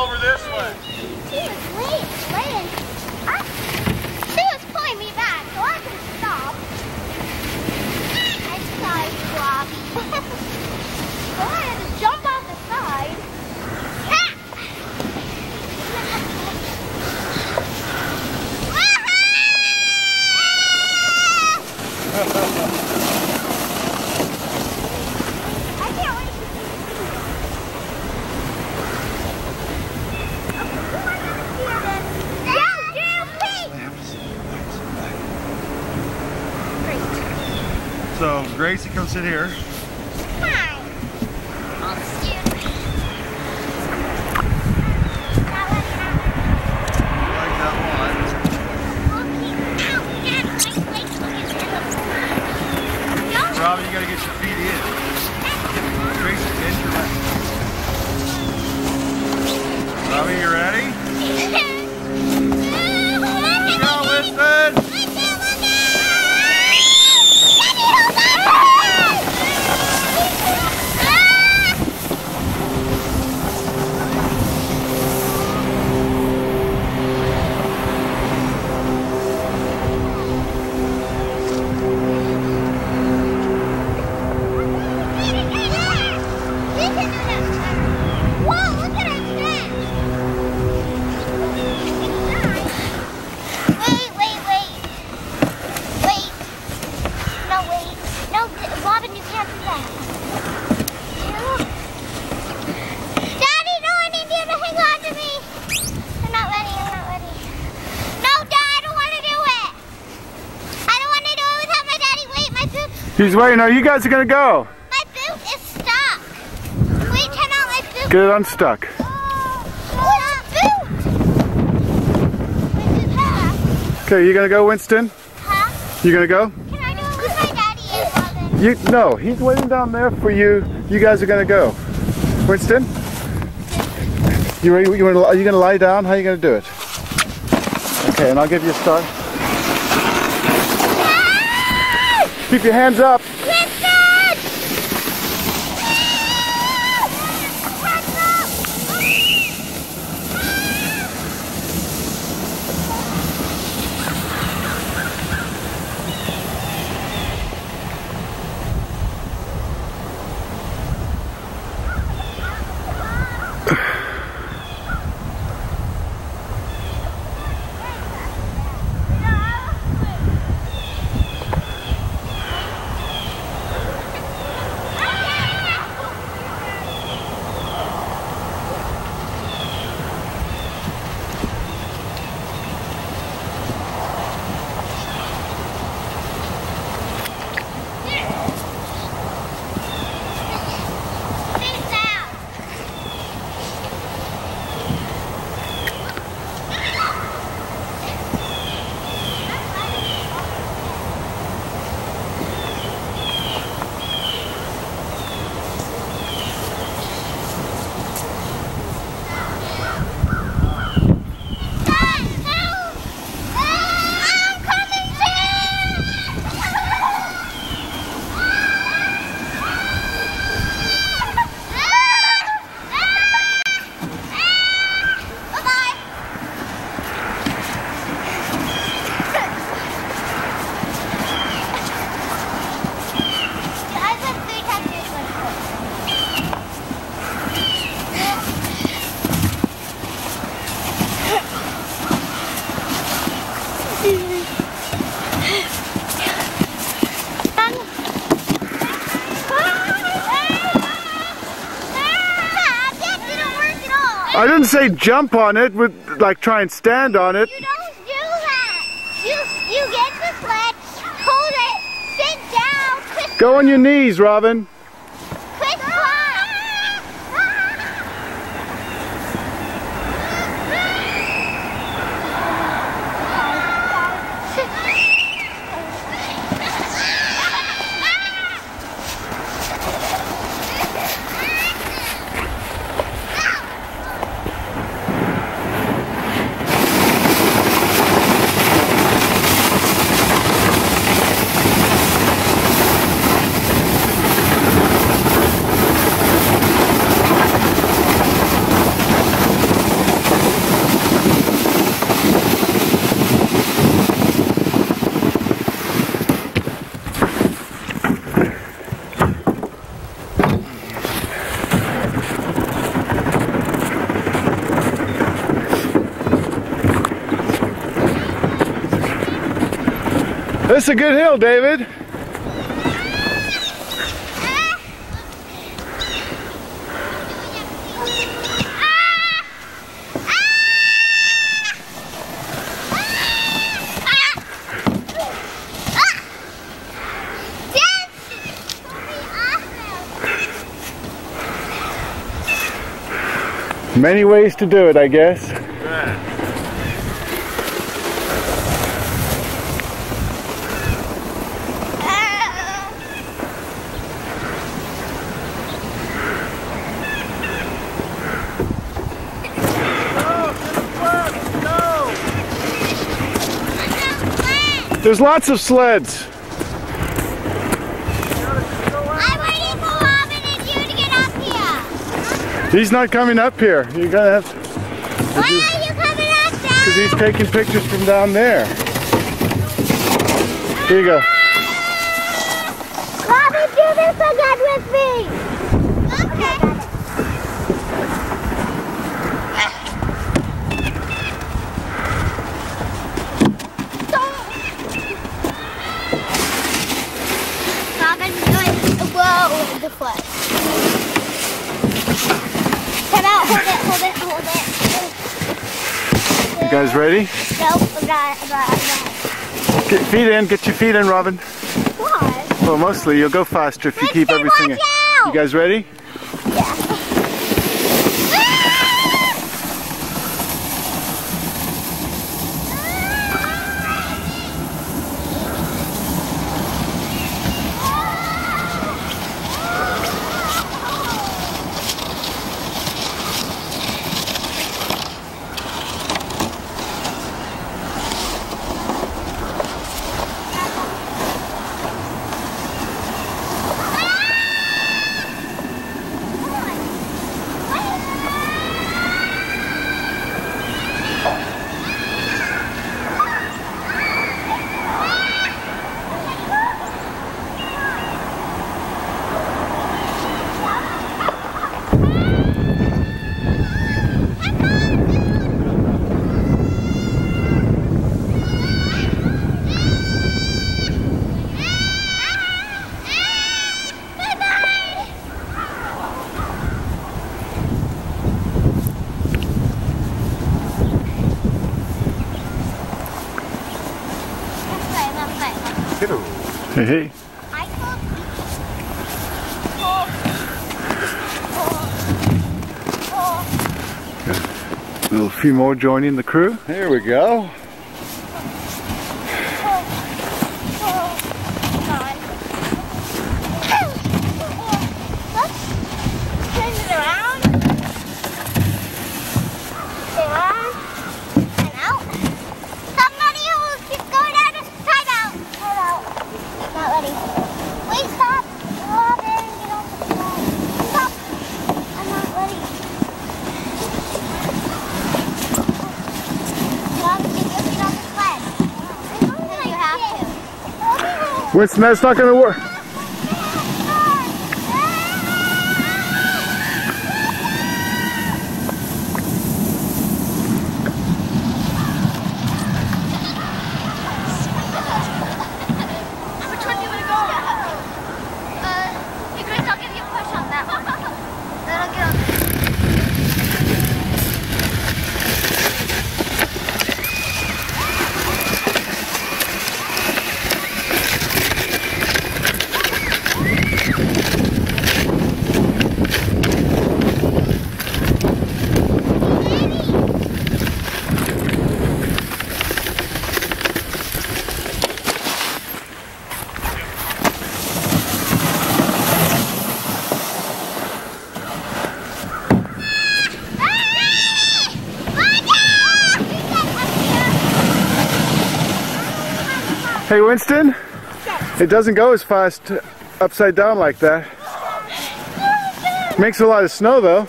over this way. She was late, waiting. I, she was pulling me back, so I could stop. I'm sorry, Bobby. so I had to jump off the side. I can't wait to see So Gracie, come sit here. Like that one. Robin, you gotta get your feet in. He's waiting. No, you guys are gonna go. my boot is stuck. Wait, turn out my boot. Get it unstuck. Oh, What's boot? Where's the? Okay, you gonna go, Winston? Huh? You gonna go? Can I it with my daddy and Robin? You no, he's waiting down there for you. You guys are gonna go. Winston? You ready? You wanna, are you gonna lie down? How are you gonna do it? Okay, and I'll give you a start. Keep your hands up. Didn't say jump on it, with like try and stand on it. You don't do that. You you get the sled, hold it, sit down, Go on your knees, Robin. This is a good hill, David. Many ways to do it, I guess. There's lots of sleds. I'm waiting for Robin and you to get up here. He's not coming up here. You're gonna have Why are you coming up there? because he's taking pictures from down there. Here you go. Robin, do this again with me. Okay. Robin, doing whoa the foot. Come out, hold it, hold it, hold it. You guys ready? Nope, I'm not, I'm not, I'm not. Get feet in. Get your feet in, Robin. Why? Well, mostly you'll go faster if you Let's keep everything in. You guys ready? Hey, hey. A little few more joining the crew. There we go. Turn it around. Around and out. Somebody will keep going out of time out. Hold out. Not ready. Wait, stop. Robin, get off the sled. Stop. I'm not ready. Robin, get your feet off the sled. Because you have to. Winston, that's not going to work. Which one do you want to go? Uh, hey Grace, I'll give you a push on that one. That'll get on. Hey, Winston. It doesn't go as fast upside down like that. Makes a lot of snow though.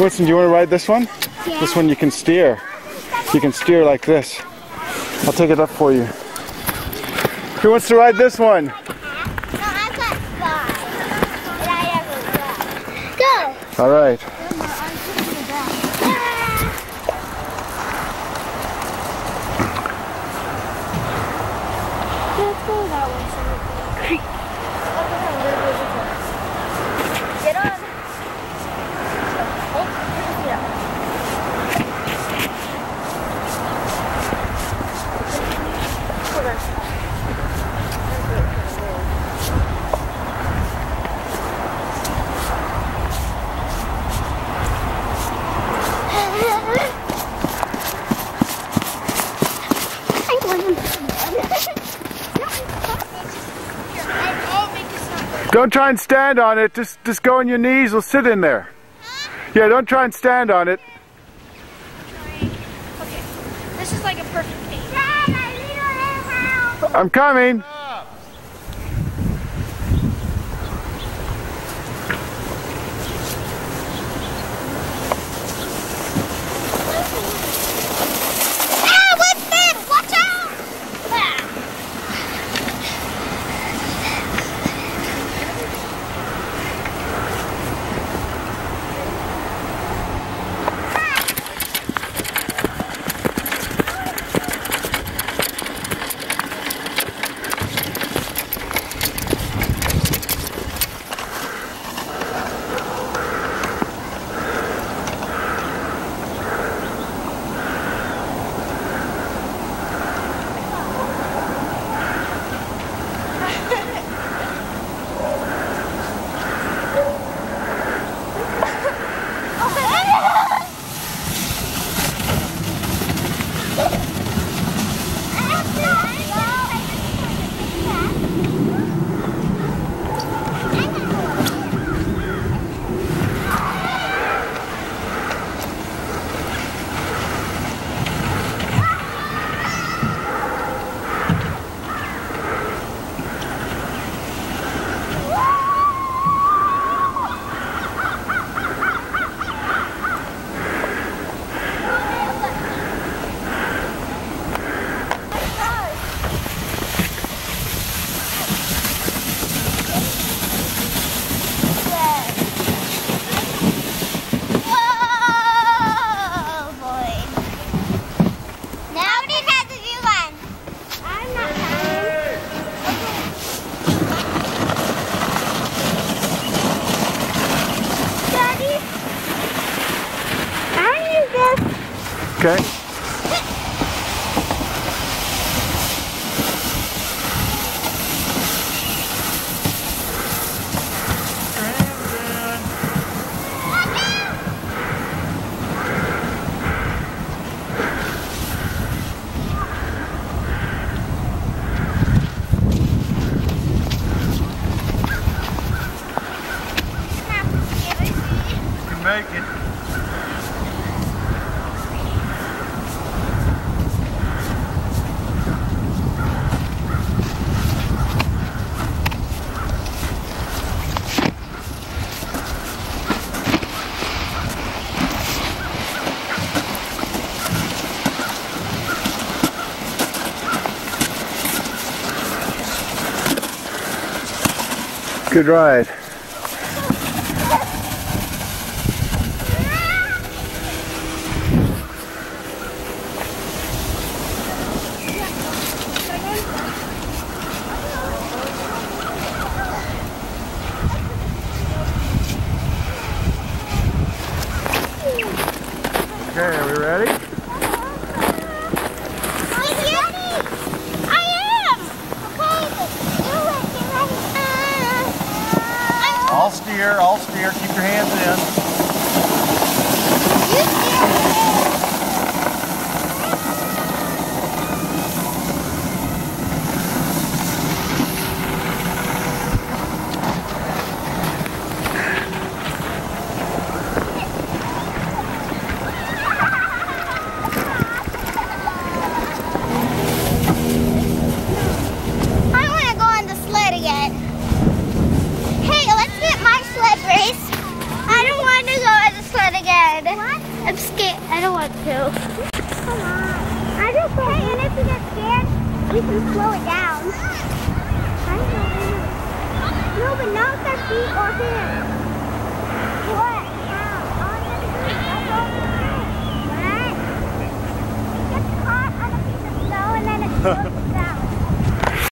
Winston, do you want to ride this one? This one you can steer. You can steer like this. I'll take it up for you. Who wants to ride this one? No, I've got five. And I never Go. All right. Let's go that way. So Creek. Don't try and stand on it. Just just go on your knees or sit in there. Yeah, don't try and stand on it. Okay, this is like a perfect thing. Dad, I need a little I'm coming. Okay. You can make it. Good ride. Okay, are we ready? I'll steer, I'll steer. Keep your hands in. I want to go on the sled again. Hey, let's get my sled race. I don't want to go on the sled again. What? I'm scared. I don't want to. Come on. I just hey, and if we get scared, we can slow it down. No, but not with our feet or hands. What? You. What? Gets caught on snow and then it